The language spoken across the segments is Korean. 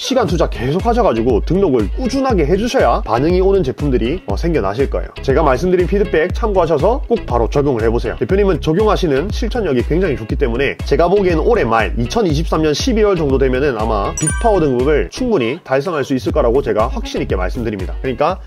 시간 투자 계속 하셔가지고 등록을 꾸준하게 해주셔야 반응이 오는 제품들이 어, 생겨나실 거예요. 제가 말씀드린 피드백 참고하셔서 꼭 바로 적용을 해보세요. 대표님은 적용하시는 실천력이 굉장히 좋기 때문에 제가 보기에는 올해 말 2023년 12월 정도 되면은 아마 빅파워 등급을 충분히 달성할 수 있을 거라고 제가 확신 있게 말씀드립니다. 그러니까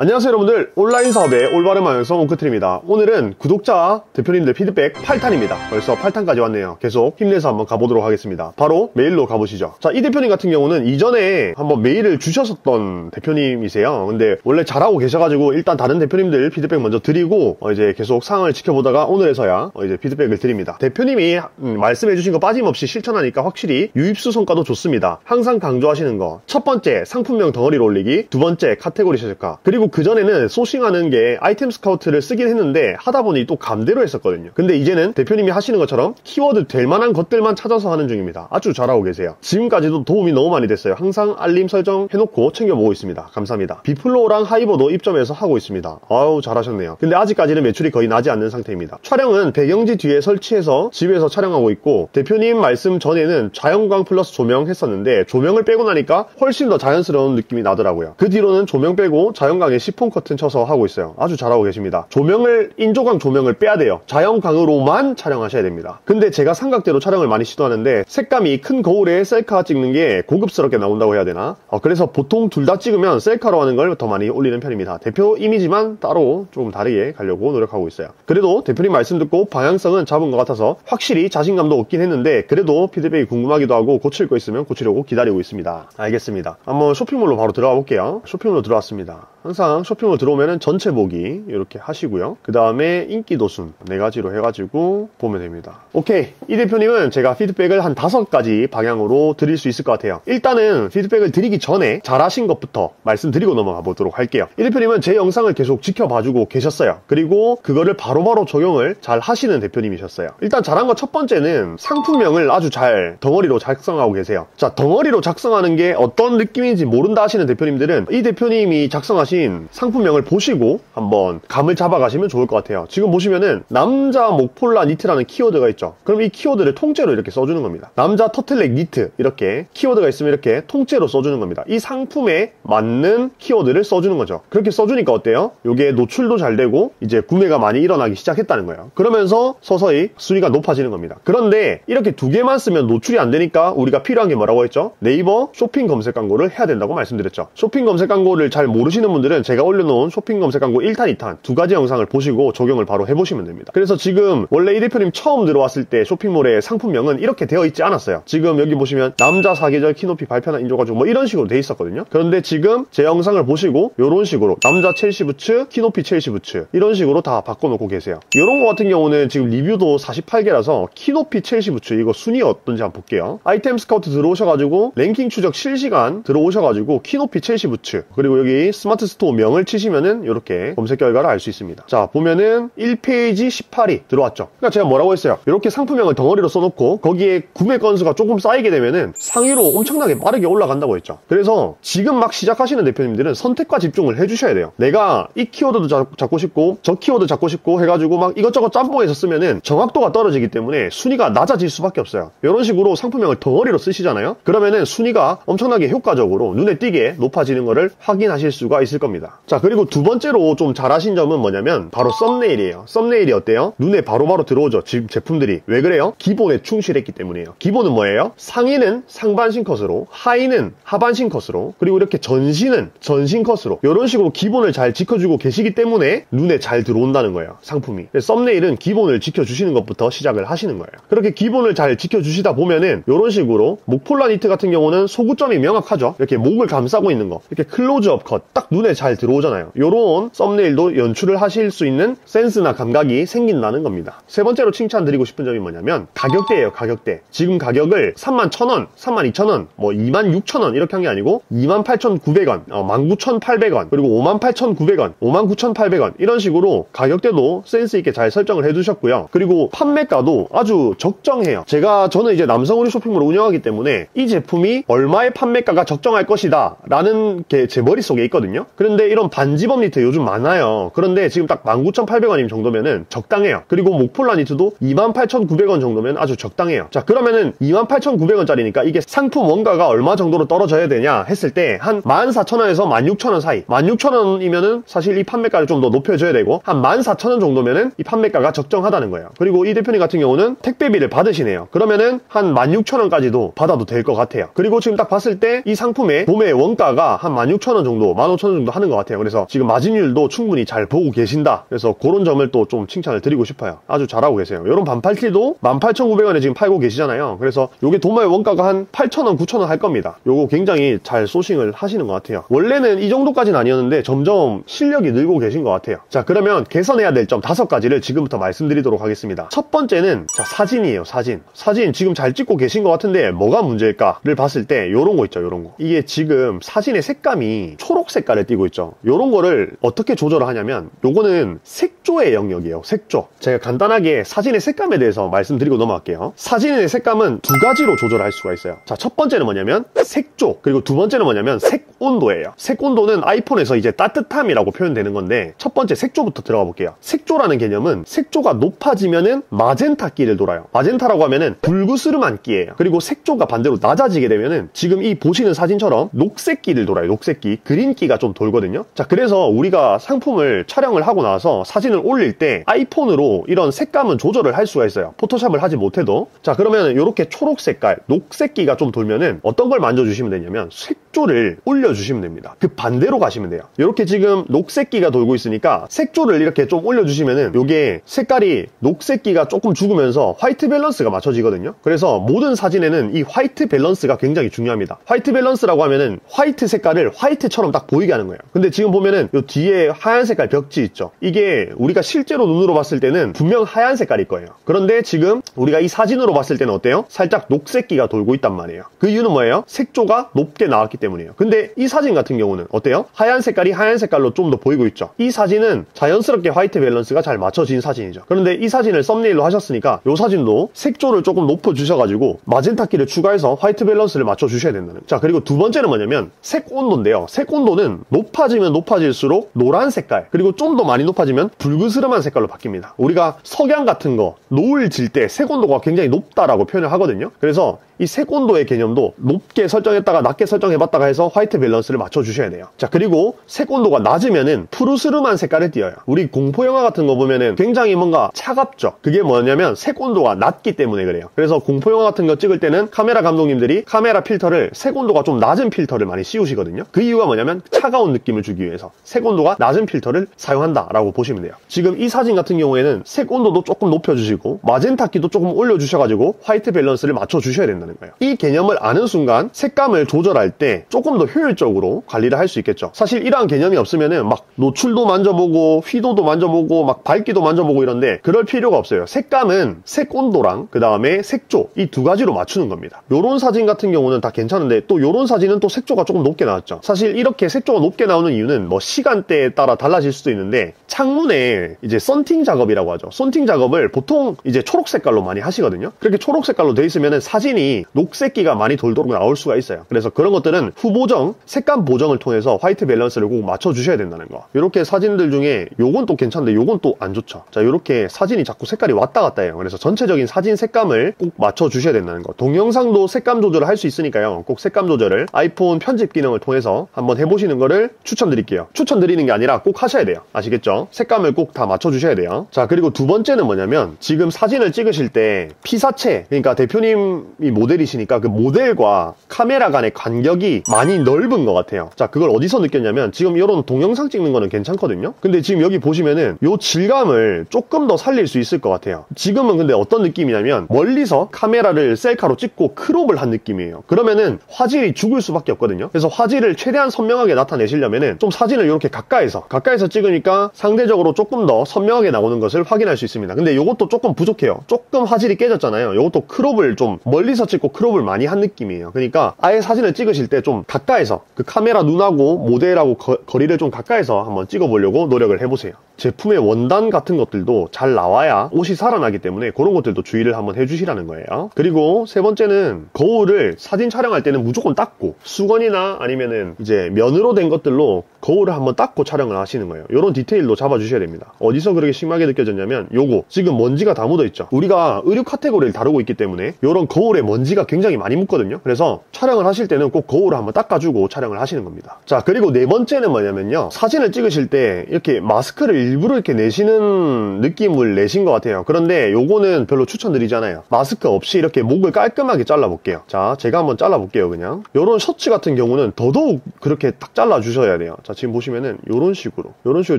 안녕하세요 여러분들. 온라인 사업의 올바른 방향성 옹크트입니다. 오늘은 구독자 대표님들 피드백 8탄입니다. 벌써 8탄까지 왔네요. 계속 힘내서 한번 가보도록 하겠습니다. 바로 메일로 가보시죠. 자 이 대표님 같은 경우는 이전에 한번 메일을 주셨었던 대표님이세요. 근데 원래 잘하고 계셔가지고 일단 다른 대표님들 피드백 먼저 드리고 어 이제 계속 상황을 지켜보다가 오늘에서야 어 이제 피드백을 드립니다. 대표님이 음 말씀해 주신 거 빠짐없이 실천하니까 확실히 유입수 성과도 좋습니다. 항상 강조하시는 거. 첫 번째 상품명 덩어리로 올리기 두 번째 카테고리 최저가 그리고 그전에는 소싱하는 게 아이템 스카우트를 쓰긴 했는데 하다 보니 또 감대로 했었거든요. 근데 이제는 대표님이 하시는 것처럼 키워드 될 만한 것들만 찾아서 하는 중입니다. 아주 잘하고 계세요. 지금까지도 도움이 너무 많이 됐어요. 항상 알림 설정 해놓고 챙겨보고 있습니다. 감사합니다. 비플로우랑 하이버도 입점해서 하고 있습니다. 아우 잘하셨네요. 근데 아직까지는 매출이 거의 나지 않는 상태입니다. 촬영은 배경지 뒤에 설치해서 집에서 촬영하고 있고 대표님 말씀 전에는 자연광 플러스 조명 했었는데 조명을 빼고 나니까 훨씬 더 자연스러운 느낌이 나더라고요. 그 뒤로는 조명 빼고 자연광에 시폰 커튼 쳐서 하고 있어요. 아주 잘하고 계십니다. 조명을 인조광 조명을 빼야 돼요. 자연광으로만 촬영하셔야 됩니다. 근데 제가 삼각대로 촬영을 많이 시도하는데 색감이 큰 거울에 셀카 찍는 게 고급스럽게 나온다고 해야 되나? 어, 그래서 보통 둘 다 찍으면 셀카로 하는 걸 더 많이 올리는 편입니다. 대표 이미지만 따로 조금 다르게 가려고 노력하고 있어요. 그래도 대표님 말씀 듣고 방향성은 잡은 것 같아서 확실히 자신감도 얻긴 했는데 그래도 피드백이 궁금하기도 하고 고칠 거 있으면 고치려고 기다리고 있습니다. 알겠습니다. 한번 쇼핑몰로 바로 들어가 볼게요. 쇼핑몰로 들어왔습니다. 항상 쇼핑몰 들어오면 전체 보기 이렇게 하시고요. 그 다음에 인기 도순 네 가지로 해가지고 보면 됩니다. 오케이 이 대표님은 제가 피드백을 한 다섯 가지 방향으로 드릴 수 있을 것 같아요. 일단은 피드백을 드리기 전에 잘하신 것부터 말씀드리고 넘어가 보도록 할게요. 이 대표님은 제 영상을 계속 지켜봐주고 계셨어요. 그리고 그거를 바로바로 바로 적용을 잘 하시는 대표님이셨어요. 일단 잘한 것 첫 번째는 상품명을 아주 잘 덩어리로 작성하고 계세요. 자 덩어리로 작성하는 게 어떤 느낌인지 모른다 하시는 대표님들은 이 대표님이 작성하신 하신 상품명을 보시고 한번 감을 잡아가시면 좋을 것 같아요. 지금 보시면은 남자 목폴라 니트라는 키워드가 있죠. 그럼 이 키워드를 통째로 이렇게 써주는 겁니다. 남자 터틀넥 니트 이렇게 키워드가 있으면 이렇게 통째로 써주는 겁니다. 이 상품에 맞는 키워드를 써주는 거죠. 그렇게 써주니까 어때요? 이게 노출도 잘 되고 이제 구매가 많이 일어나기 시작했다는 거예요. 그러면서 서서히 순위가 높아지는 겁니다. 그런데 이렇게 두 개만 쓰면 노출이 안 되니까 우리가 필요한 게 뭐라고 했죠? 네이버 쇼핑 검색 광고를 해야 된다고 말씀드렸죠. 쇼핑 검색 광고를 잘 모르시는 분들 분들은 제가 올려놓은 쇼핑 검색 광고 1탄, 2탄 두 가지 영상을 보시고 적용을 바로 해보시면 됩니다. 그래서 지금 원래 이 대표님 처음 들어왔을 때 쇼핑몰의 상품명은 이렇게 되어 있지 않았어요. 지금 여기 보시면 남자 사계절 키 높이 발편한 인조가죽 뭐 이런 식으로 돼 있었거든요. 그런데 지금 제 영상을 보시고 이런 식으로 남자 첼시 부츠, 키 높이 첼시 부츠 이런 식으로 다 바꿔놓고 계세요. 이런 거 같은 경우는 지금 리뷰도 48개라서 키 높이 첼시 부츠 이거 순위 어떤지 한번 볼게요. 아이템 스카우트 들어오셔가지고 랭킹 추적 실시간 들어오셔가지고 키 높이 첼시 부츠 그리고 여기 스마트 스토어 명을 치시면은 이렇게 검색 결과를 알 수 있습니다. 자, 보면은 1페이지 18이 들어왔죠. 그러니까 제가 뭐라고 했어요? 이렇게 상품명을 덩어리로 써놓고 거기에 구매 건수가 조금 쌓이게 되면은 상위로 엄청나게 빠르게 올라간다고 했죠. 그래서 지금 막 시작하시는 대표님들은 선택과 집중을 해주셔야 돼요. 내가 이 키워드도 잡 고 싶고 저 키워드 잡고 싶고 해가지고 막 이것저것 짬뽕해서 쓰면은 정확도가 떨어지기 때문에 순위가 낮아질 수밖에 없어요. 이런 식으로 상품명을 덩어리로 쓰시잖아요. 그러면은 순위가 엄청나게 효과적으로 눈에 띄게 높아지는 것을 확인하실 수가 있을 겁니다. 겁니다. 자 그리고 두 번째로 좀 잘하신 점은 뭐냐면 바로 썸네일이에요. 썸네일이 어때요? 눈에 바로바로 바로 들어오죠. 지금 제품들이. 왜 그래요? 기본에 충실했기 때문이에요. 기본은 뭐예요? 상의는 상반신 컷으로 하의는 하반신 컷으로 그리고 이렇게 전신은 전신 컷으로 이런 식으로 기본을 잘 지켜주고 계시기 때문에 눈에 잘 들어온다는 거예요. 상품이. 썸네일은 기본을 지켜주시는 것부터 시작을 하시는 거예요. 그렇게 기본을 잘 지켜주시다 보면은 이런 식으로 목폴라 니트 같은 경우는 소구점이 명확하죠. 이렇게 목을 감싸고 있는 거. 이렇게 클로즈업 컷 딱 눈에 잘 들어오잖아요. 이런 썸네일도 연출을 하실 수 있는 센스나 감각이 생긴다는 겁니다. 세 번째로 칭찬드리고 싶은 점이 뭐냐면 가격대예요, 가격대. 지금 가격을 31,000원, 32,000원, 뭐 26,000원 이렇게 한 게 아니고 28,900원, 어, 19,800원, 그리고 58,900원, 59,800원 이런 식으로 가격대도 센스 있게 잘 설정을 해두셨고요. 그리고 판매가도 아주 적정해요. 제가 저는 이제 남성 의류 쇼핑몰을 운영하기 때문에 이 제품이 얼마의 판매가가 적정할 것이다 라는 게 제 머릿속에 있거든요. 그런데 이런 반지범 니트 요즘 많아요. 그런데 지금 딱 19,800원임 정도면은 적당해요. 그리고 목폴라 니트도 28,900원 정도면 아주 적당해요. 자, 그러면은 28,900원짜리니까 이게 상품 원가가 얼마 정도로 떨어져야 되냐 했을 때 한 14,000원에서 16,000원 사이. 16,000원이면은 사실 이 판매가를 좀 더 높여줘야 되고 한 14,000원 정도면은 이 판매가가 적정하다는 거예요. 그리고 이 대표님 같은 경우는 택배비를 받으시네요. 그러면은 한 16,000원까지도 받아도 될 것 같아요. 그리고 지금 딱 봤을 때 이 상품의 도매 원가가 한 16,000원 정도, 15,000원 정도 하는 것 같아요. 그래서 지금 마진율도 충분히 잘 보고 계신다. 그래서 그런 점을 또 좀 칭찬을 드리고 싶어요. 아주 잘하고 계세요. 이런 반팔티도 18,900원에 지금 팔고 계시잖아요. 그래서 이게 도매 원가가 한 8,000원, 9,000원 할 겁니다. 요거 굉장히 잘 소싱을 하시는 것 같아요. 원래는 이 정도까지는 아니었는데 점점 실력이 늘고 계신 것 같아요. 자, 그러면 개선해야 될 점 다섯 가지를 지금부터 말씀드리도록 하겠습니다. 첫 번째는 자, 사진이에요, 사진. 사진 지금 잘 찍고 계신 것 같은데 뭐가 문제일까를 봤을 때 요런 거 있죠, 요런 거. 이게 지금 사진의 색감이 초록 색깔을 띠고 있죠. 요런 거를 어떻게 조절을 하냐면 요거는 색조의 영역이에요, 색조. 제가 간단하게 사진의 색감에 대해서 말씀드리고 넘어갈게요. 사진의 색감은 두 가지로 조절할 수가 있어요. 자, 첫 번째는 뭐냐면 색조. 그리고 두 번째는 뭐냐면 색 온도예요. 색 온도는 아이폰에서 이제 따뜻함이라고 표현되는 건데 첫 번째 색조부터 들어가 볼게요. 색조라는 개념은 색조가 높아지면은 마젠타 끼를 돌아요. 마젠타라고 하면은 불그스름한 끼예요. 그리고 색조가 반대로 낮아지게 되면은 지금 이 보시는 사진처럼 녹색 끼를 돌아요. 녹색 끼. 그린 끼가 좀 돌 거든요. 자, 그래서 우리가 상품을 촬영을 하고 나서 사진을 올릴 때 아이폰으로 이런 색감은 조절을 할 수가 있어요. 포토샵을 하지 못해도. 자, 그러면 이렇게 초록 색깔, 녹색끼가 좀 돌면은 어떤 걸 만져주시면 되냐면 색조를 올려주시면 됩니다. 그 반대로 가시면 돼요. 이렇게 지금 녹색끼가 돌고 있으니까 색조를 이렇게 좀 올려주시면은 이게 색깔이 녹색끼가 조금 죽으면서 화이트 밸런스가 맞춰지거든요. 그래서 모든 사진에는 이 화이트 밸런스가 굉장히 중요합니다. 화이트 밸런스라고 하면은 화이트 색깔을 화이트처럼 딱 보이게 하는 거예요. 근데 지금 보면은 이 뒤에 하얀 색깔 벽지 있죠. 이게 우리가 실제로 눈으로 봤을 때는 분명 하얀 색깔일 거예요. 그런데 지금 우리가 이 사진으로 봤을 때는 어때요? 살짝 녹색기가 돌고 있단 말이에요. 그 이유는 뭐예요? 색조가 높게 나왔기 때문이에요. 근데 이 사진 같은 경우는 어때요? 하얀 색깔이 하얀 색깔로 좀 더 보이고 있죠. 이 사진은 자연스럽게 화이트 밸런스가 잘 맞춰진 사진이죠. 그런데 이 사진을 썸네일로 하셨으니까 이 사진도 색조를 조금 높여 주셔가지고 마젠타 끼를 추가해서 화이트 밸런스를 맞춰 주셔야 된다는. 자 그리고 두 번째는 뭐냐면 색 온도인데요. 색 온도는 높 아지면 높아질수록 노란 색깔 그리고 좀 더 많이 높아지면 불그스름한 색깔로 바뀝니다. 우리가 석양 같은 거 노을 질 때 색 온도가 굉장히 높다라고 표현을 하거든요. 그래서 이 색 온도의 개념도 높게 설정했다가 낮게 설정해봤다가 해서 화이트 밸런스를 맞춰주셔야 돼요. 자 그리고 색 온도가 낮으면은 푸르스름한 색깔을 띄어요. 우리 공포 영화 같은 거 보면은 굉장히 뭔가 차갑죠. 그게 뭐냐면 색 온도가 낮기 때문에 그래요. 그래서 공포 영화 같은 거 찍을 때는 카메라 감독님들이 카메라 필터를 색 온도가 좀 낮은 필터를 많이 씌우시거든요. 그 이유가 뭐냐면 차가운 느낌을 주기 위해서 색 온도가 낮은 필터를 사용한다라고 보시면 돼요. 지금 이 사진 같은 경우에는 색 온도도 조금 높여주시고 마젠타기도 조금 올려주셔가지고 화이트 밸런스를 맞춰주셔야 된다 는 거예요. 이 개념을 아는 순간 색감을 조절할 때 조금 더 효율적으로 관리를 할 수 있겠죠. 사실 이러한 개념이 없으면은 막 노출도 만져보고 휘도도 만져보고 막 밝기도 만져보고 이런데 그럴 필요가 없어요. 색감은 색 온도랑 그 다음에 색조 이 두 가지로 맞추는 겁니다. 요런 사진 같은 경우는 다 괜찮은데 또 요런 사진은 또 색조가 조금 높게 나왔죠. 사실 이렇게 색조가 높게 나오는 이유는 뭐 시간대에 따라 달라질 수도 있는데 창문에 이제 썬팅 작업이라고 하죠. 썬팅 작업을 보통 이제 초록 색깔로 많이 하시거든요. 그렇게 초록 색깔로 돼 있으면 사진이 녹색기가 많이 돌도록 나올 수가 있어요. 그래서 그런 것들은 후보정, 색감 보정을 통해서 화이트 밸런스를 꼭 맞춰주셔야 된다는 거. 이렇게 사진들 중에 요건 또 괜찮은데 요건 또 안 좋죠. 자, 이렇게 사진이 자꾸 색깔이 왔다 갔다 해요. 그래서 전체적인 사진 색감을 꼭 맞춰주셔야 된다는 거. 동영상도 색감 조절을 할 수 있으니까요. 꼭 색감 조절을 아이폰 편집 기능을 통해서 한번 해보시는 거를 추천드릴게요. 추천드리는 게 아니라 꼭 하셔야 돼요. 아시겠죠? 색감을 꼭 다 맞춰주셔야 돼요. 자, 그리고 두 번째는 뭐냐면 지금 사진을 찍으실 때 피사체, 그러니까 대표님이 모 델이시니까 그 모델과 카메라 간의 간격이 많이 넓은 것 같아요. 자, 그걸 어디서 느꼈냐면 지금 이런 동영상 찍는 거는 괜찮거든요. 근데 지금 여기 보시면은 요 질감을 조금 더 살릴 수 있을 것 같아요. 지금은 근데 어떤 느낌이냐면 멀리서 카메라를 셀카로 찍고 크롭을 한 느낌이에요. 그러면은 화질이 죽을 수밖에 없거든요. 그래서 화질을 최대한 선명하게 나타내시려면은 좀 사진을 이렇게 가까이서 가까이서 찍으니까 상대적으로 조금 더 선명하게 나오는 것을 확인할 수 있습니다. 근데 이것도 조금 부족해요. 조금 화질이 깨졌잖아요. 이것도 crop을 좀 멀리서 찍고 crop을 많이 한 느낌이에요. 그러니까 아예 사진을 찍으실 때 좀 가까이서 그 카메라 눈하고 모델하고 거, 거리를 좀 가까이서 한번 찍어보려고 노력을 해보세요. 제품의 원단 같은 것들도 잘 나와야 옷이 살아나기 때문에 그런 것들도 주의를 한번 해주시라는 거예요. 그리고 세 번째는 거울을 사진 촬영할 때는 무조건 닦고 수건이나 아니면은 이제 면으로 된 것들로 거울을 한번 닦고 촬영을 하시는 거예요. 이런 디테일도 잡아주셔야 됩니다. 어디서 그렇게 심하게 느껴졌냐면 요거 지금 먼지가 다 묻어 있죠. 우리가 의류 카테고리를 다루고 있기 때문에 이런 거울에 먼지가 굉장히 많이 묻거든요. 그래서 촬영을 하실 때는 꼭 거울을 한번 닦아주고 촬영을 하시는 겁니다. 자 그리고 네 번째는 뭐냐면요. 사진을 찍으실 때 이렇게 마스크를 일부러 이렇게 내시는 느낌을 내신 것 같아요. 그런데 요거는 별로 추천드리잖아요. 마스크 없이 이렇게 목을 깔끔하게 잘라볼게요. 자 제가 한번 잘라볼게요 그냥. 요런 셔츠 같은 경우는 더더욱 그렇게 딱 잘라주셔야 돼요. 자 지금 보시면은 이런 식으로 이런 식으로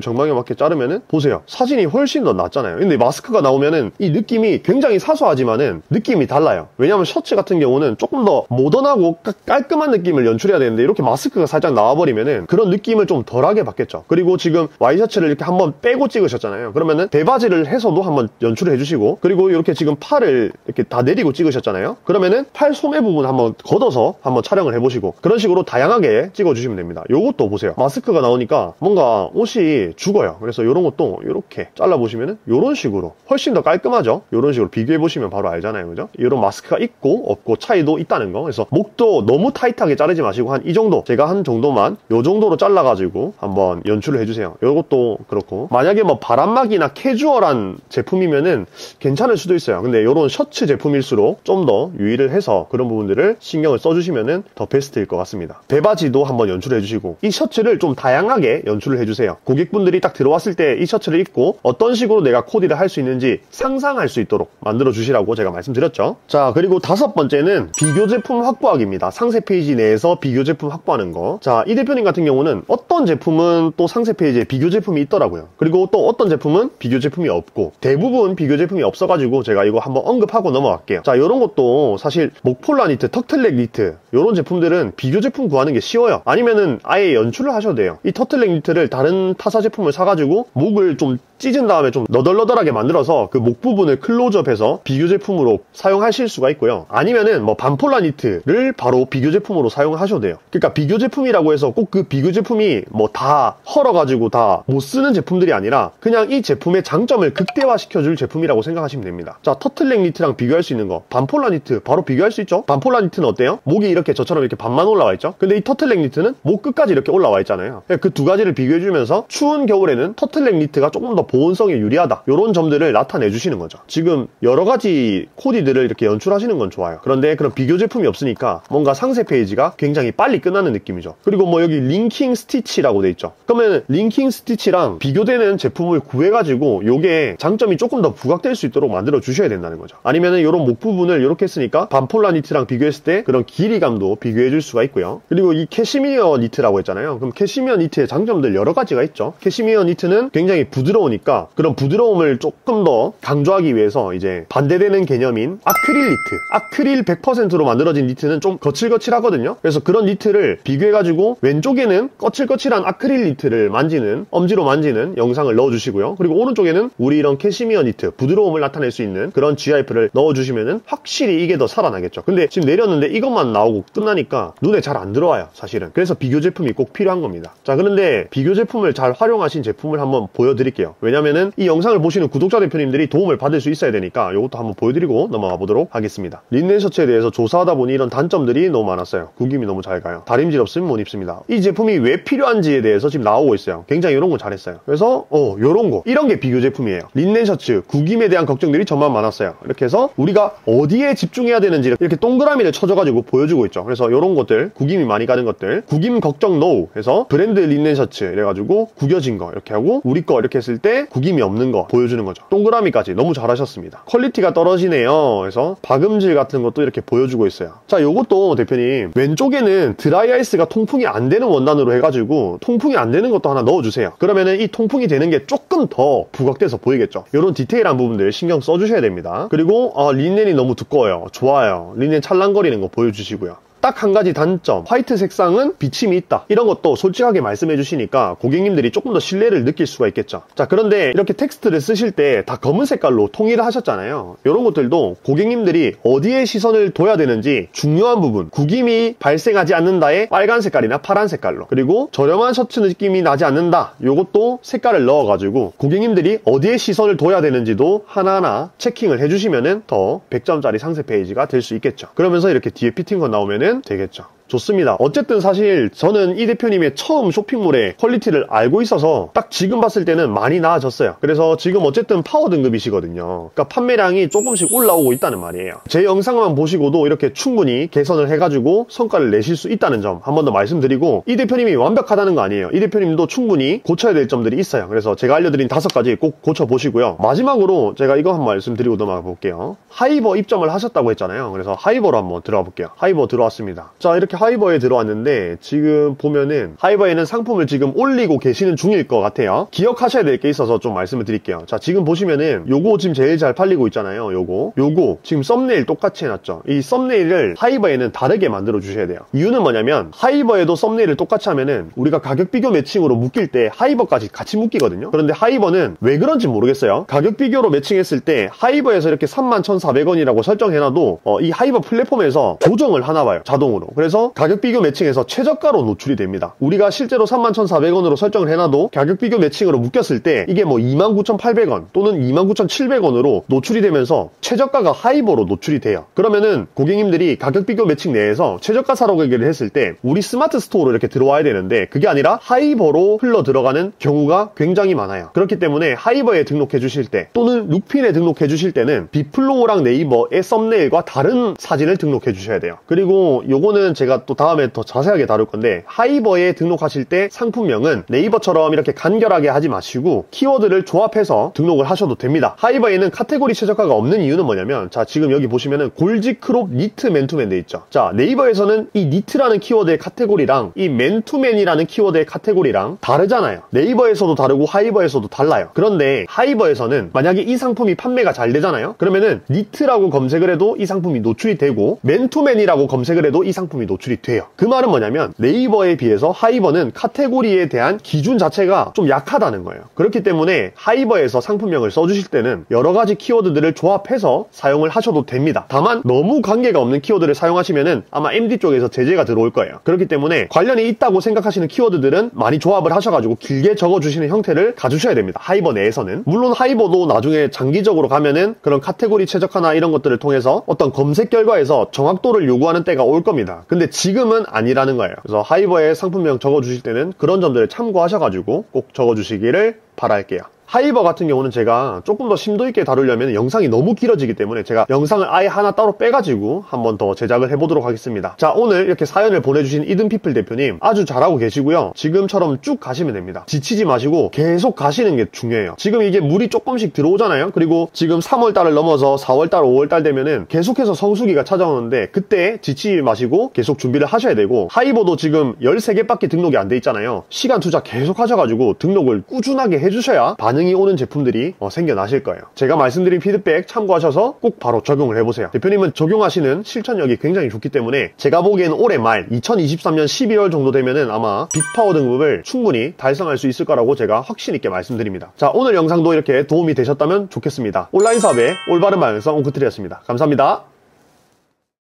정방에 맞게 자르면은 보세요 사진이 훨씬 더 낫잖아요 근데 마스크가 나오면은 이 느낌이 굉장히 사소하지만은 느낌이 달라요 왜냐하면 셔츠 같은 경우는 조금 더 모던하고 깔끔한 느낌을 연출해야 되는데 이렇게 마스크가 살짝 나와버리면은 그런 느낌을 좀 덜하게 받겠죠 그리고 지금 와이셔츠를 이렇게 한번 빼고 찍으셨잖아요 그러면은 대바지를 해서도 한번 연출을 해주시고 그리고 이렇게 지금 팔을 이렇게 다 내리고 찍으셨잖아요 그러면은 팔 소매 부분 한번 걷어서 한번 촬영을 해보시고 그런 식으로 다양하게 찍어주시면 됩니다 요것도 보세요 마스크 마스크가 나오니까 뭔가 옷이 죽어요. 그래서 이런 것도 이렇게 잘라보시면은 이런 식으로 훨씬 더 깔끔하죠. 이런 식으로 비교해보시면 바로 알잖아요. 그죠? 이런 마스크가 있고 없고 차이도 있다는 거. 그래서 목도 너무 타이트하게 자르지 마시고 한 이 정도 제가 한 정도만 이 정도로 잘라가지고 한번 연출을 해주세요. 이것도 그렇고 만약에 뭐 바람막이나 캐주얼한 제품이면은 괜찮을 수도 있어요. 근데 이런 셔츠 제품일수록 좀 더 유의를 해서 그런 부분들을 신경을 써주시면은 더 베스트일 것 같습니다. 배바지도 한번 연출해 주시고 이 셔츠를 좀좀 다양하게 연출을 해주세요. 고객분들이 딱 들어왔을 때 이 셔츠를 입고 어떤 식으로 내가 코디를 할 수 있는지 상상할 수 있도록 만들어 주시라고 제가 말씀드렸죠. 자 그리고 다섯 번째는 비교 제품 확보하기입니다. 상세 페이지 내에서 비교 제품 확보하는 거. 자 이 대표님 같은 경우는 어떤 제품은 또 상세 페이지에 비교 제품이 있더라고요. 그리고 또 어떤 제품은 비교 제품이 없고 대부분 비교 제품이 없어가지고 제가 이거 한번 언급하고 넘어갈게요. 자 이런 것도 사실 목폴라 니트, 터틀넥 니트 이런 제품들은 비교 제품 구하는 게 쉬워요. 아니면은 아예 연출을 하셔도 돼요. 이 터틀넥 니트를 다른 타사 제품을 사가지고 목을 좀 찢은 다음에 좀 너덜너덜하게 만들어서 그 목 부분을 클로즈업해서 비교 제품으로 사용하실 수가 있고요. 아니면은 뭐 반폴라 니트를 바로 비교 제품으로 사용하셔도 돼요. 그러니까 비교 제품이라고 해서 꼭 그 비교 제품이 뭐 다 헐어가지고 다 못 쓰는 제품들이 아니라 그냥 이 제품의 장점을 극대화시켜줄 제품이라고 생각하시면 됩니다. 자, 터틀넥 니트랑 비교할 수 있는 거 반폴라 니트 바로 비교할 수 있죠? 반폴라 니트는 어때요? 목이 이렇게 저처럼 이렇게 반만 올라와 있죠? 근데 이 터틀넥 니트는 목 끝까지 이렇게 올라와 있잖아요. 그 두 가지를 비교해주면서 추운 겨울에는 터틀넥 니트가 조금 더 보온성이 유리하다 이런 점들을 나타내 주시는 거죠 지금 여러 가지 코디들을 이렇게 연출하시는 건 좋아요 그런데 그런 비교 제품이 없으니까 뭔가 상세 페이지가 굉장히 빨리 끝나는 느낌이죠 그리고 뭐 여기 linking 스티치라고 돼 있죠 그러면 linking 스티치랑 비교되는 제품을 구해가지고 요게 장점이 조금 더 부각될 수 있도록 만들어 주셔야 된다는 거죠. 아니면은 이런 목 부분을 이렇게 했으니까 반폴라 니트랑 비교했을 때 그런 길이감도 비교해 줄 수가 있고요. 그리고 이 캐시미어 니트라고 했잖아요. 그럼 캐시미어 니트의 장점들 여러 가지가 있죠. 캐시미어 니트는 굉장히 부드러우니까 그런 부드러움을 조금 더 강조하기 위해서 이제 반대되는 개념인 아크릴 니트. 아크릴 100%로 만들어진 니트는 좀 거칠거칠하거든요. 그래서 그런 니트를 비교해가지고 왼쪽에는 거칠거칠한 아크릴 니트를 만지는 엄지로 만지는 영 상을 넣어주시고요 그리고 오른쪽에는 우리 이런 캐시미어 니트 부드러움을 나타낼 수 있는 그런 GIF를 넣어주시면 확실히 이게 더 살아나겠죠 근데 지금 내렸는데 이것만 나오고 끝나니까 눈에 잘 안 들어와요 사실은 그래서 비교 제품이 꼭 필요한 겁니다 자 그런데 비교 제품을 잘 활용하신 제품을 한번 보여드릴게요 왜냐면은 이 영상을 보시는 구독자 대표님들이 도움을 받을 수 있어야 되니까 이것도 한번 보여드리고 넘어가 보도록 하겠습니다. 린넨 셔츠에 대해서 조사하다 보니 이런 단점들이 너무 많았어요. 구김이 너무 잘 가요. 다림질 없으면 못 입습니다. 이 제품이 왜 필요한지에 대해서 지금 나오고 있어요. 굉장히 이런 거 잘했어요. 그래서 어 이런 거 이런 게 비교 제품이에요. 린넨 셔츠 구김에 대한 걱정들이 정말 많았어요. 이렇게 해서 우리가 어디에 집중해야 되는지 이렇게 동그라미를 쳐줘가지고 보여주고 있죠. 그래서 이런 것들 구김이 많이 가는 것들 구김 걱정 no 해서 브랜드 린넨 셔츠 이래가지고 구겨진 거 이렇게 하고 우리 거 이렇게 했을 때 구김이 없는 거 보여주는 거죠. 동그라미까지 너무 잘하셨습니다. 퀄리티가 떨어지네요. 그래서 박음질 같은 것도 이렇게 보여주고 있어요. 자, 요것도 대표님 왼쪽에는 드라이 아이스가 통풍이 안 되는 원단으로 해가지고 통풍이 안 되는 것도 하나 넣어주세요. 그러면은 이 통풍이 되는 게 조금 더 부각돼서 보이겠죠. 이런 디테일한 부분들 신경 써주셔야 됩니다. 그리고 어, 린넨이 너무 두꺼워요. 좋아요. 린넨 찰랑거리는 거 보여주시고요. 딱 한 가지 단점. 화이트 색상은 비침이 있다. 이런 것도 솔직하게 말씀해 주시니까 고객님들이 조금 더 신뢰를 느낄 수가 있겠죠. 자 그런데 이렇게 텍스트를 쓰실 때 다 검은 색깔로 통일을 하셨잖아요. 이런 것들도 고객님들이 어디에 시선을 둬야 되는지 중요한 부분. 구김이 발생하지 않는다에 빨간 색깔이나 파란 색깔로. 그리고 저렴한 셔츠 느낌이 나지 않는다. 이것도 색깔을 넣어가지고 고객님들이 어디에 시선을 둬야 되는지도 하나하나 checking을 해주시면 더 100점짜리 상세 페이지가 될 수 있겠죠. 그러면서 이렇게 뒤에 피팅컷 나오면 되겠죠 좋습니다. 어쨌든 사실 저는 이 대표님의 처음 쇼핑몰의 퀄리티를 알고 있어서 딱 지금 봤을 때는 많이 나아졌어요. 그래서 지금 어쨌든 파워 등급이시거든요. 그러니까 판매량이 조금씩 올라오고 있다는 말이에요. 제 영상만 보시고도 이렇게 충분히 개선을 해가지고 성과를 내실 수 있다는 점 한 번 더 말씀드리고 이 대표님이 완벽하다는 거 아니에요. 이 대표님도 충분히 고쳐야 될 점들이 있어요. 그래서 제가 알려드린 다섯 가지 꼭 고쳐보시고요. 마지막으로 제가 이거 한번 말씀 드리고 넘어가 볼게요. 하이버 입점을 하셨다고 했잖아요. 그래서 하이버로 한번 들어가 볼게요. 하이버 들어왔습니다. 자 이렇게 하이버에 들어왔는데 지금 보면은 하이버에는 상품을 지금 올리고 계시는 중일 것 같아요. 기억하셔야 될 게 있어서 좀 말씀을 드릴게요. 자 지금 보시면은 요거 지금 제일 잘 팔리고 있잖아요. 요거 요거 지금 썸네일 똑같이 해놨죠. 이 썸네일을 하이버에는 다르게 만들어 주셔야 돼요. 이유는 뭐냐면 하이버에도 썸네일을 똑같이 하면은 우리가 가격 비교 매칭으로 묶일 때 하이버까지 같이 묶이거든요. 그런데 하이버는 왜 그런지 모르겠어요. 가격 비교로 매칭했을 때 하이버에서 이렇게 31,400원이라고 설정해놔도 어, 이 하이버 플랫폼에서 조정을 하나 봐요. 자동으로. 그래서 가격 비교 매칭에서 최저가로 노출이 됩니다. 우리가 실제로 31,400원으로 설정을 해놔도 가격 비교 매칭으로 묶였을 때 이게 뭐 29,800원 또는 29,700원으로 노출이 되면서 최저가가 하이버로 노출이 돼요. 그러면은 고객님들이 가격 비교 매칭 내에서 최저가 사라고 얘기를 했을 때 우리 스마트 스토어로 이렇게 들어와야 되는데 그게 아니라 하이버로 흘러 들어가는 경우가 굉장히 많아요. 그렇기 때문에 하이버에 등록해 주실 때 또는 룩핀에 등록해 주실 때는 비플로우랑 네이버의 썸네일과 다른 사진을 등록해 주셔야 돼요. 그리고 요거는 제가 또 다음에 더 자세하게 다룰 건데 하이버에 등록하실 때 상품명은 네이버처럼 이렇게 간결하게 하지 마시고 키워드를 조합해서 등록을 하셔도 됩니다. 하이버에는 카테고리 최저가가 없는 이유는 뭐냐면 자 지금 여기 보시면은 골지 크롭 니트 맨투맨 돼 있죠. 자 네이버에서는 이 니트라는 키워드의 카테고리랑 이 맨투맨이라는 키워드의 카테고리랑 다르잖아요. 네이버에서도 다르고 하이버에서도 달라요. 그런데 하이버에서는 만약에 이 상품이 판매가 잘 되잖아요. 그러면은 니트라고 검색을 해도 이 상품이 노출이 되고 맨투맨이라고 검색을 해도 이 상품이 노출이 돼요. 그 말은 뭐냐면 네이버에 비해서 하이버는 카테고리에 대한 기준 자체가 좀 약하다는 거예요. 그렇기 때문에 하이버에서 상품명을 써주실 때는 여러 가지 키워드들을 조합해서 사용을 하셔도 됩니다. 다만 너무 관계가 없는 키워드를 사용하시면은 아마 MD 쪽에서 제재가 들어올 거예요. 그렇기 때문에 관련이 있다고 생각하시는 키워드들은 많이 조합을 하셔가지고 길게 적어주시는 형태를 가주셔야 됩니다. 하이버 내에서는. 물론 하이버도 나중에 장기적으로 가면은 그런 카테고리 최적화나 이런 것들을 통해서 어떤 검색 결과에서 정확도를 요구하는 때가 올 겁니다. 근데 지금은 아니라는 거예요. 그래서 하이버에 상품명 적어주실 때는 그런 점들을 참고하셔가지고 꼭 적어주시기를 바랄게요. 하이버 같은 경우는 제가 조금 더 심도 있게 다루려면 영상이 너무 길어지기 때문에 제가 영상을 아예 하나 따로 빼가지고 한번 더 제작을 해보도록 하겠습니다. 자 오늘 이렇게 사연을 보내주신 이든피플 대표님 아주 잘하고 계시고요. 지금처럼 쭉 가시면 됩니다. 지치지 마시고 계속 가시는 게 중요해요. 지금 이게 물이 조금씩 들어오잖아요. 그리고 지금 3월달을 넘어서 4월달, 5월달 되면은 계속해서 성수기가 찾아오는데 그때 지치지 마시고 계속 준비를 하셔야 되고 하이버도 지금 13개밖에 등록이 안 돼 있잖아요. 시간 투자 계속 하셔가지고 등록을 꾸준하게 해주셔야 반응 반응이 오는 제품들이 어, 생겨나실 거예요. 제가 말씀드린 피드백 참고하셔서 꼭 바로 적용을 해보세요. 대표님은 적용하시는 실천력이 굉장히 좋기 때문에 제가 보기에는 올해 말 2023년 12월 정도 되면은 아마 빅파워 등급을 충분히 달성할 수 있을 거라고 제가 확신 있게 말씀드립니다. 자 오늘 영상도 이렇게 도움이 되셨다면 좋겠습니다. 온라인 사업의 올바른 방향성 오크트리였습니다. 감사합니다.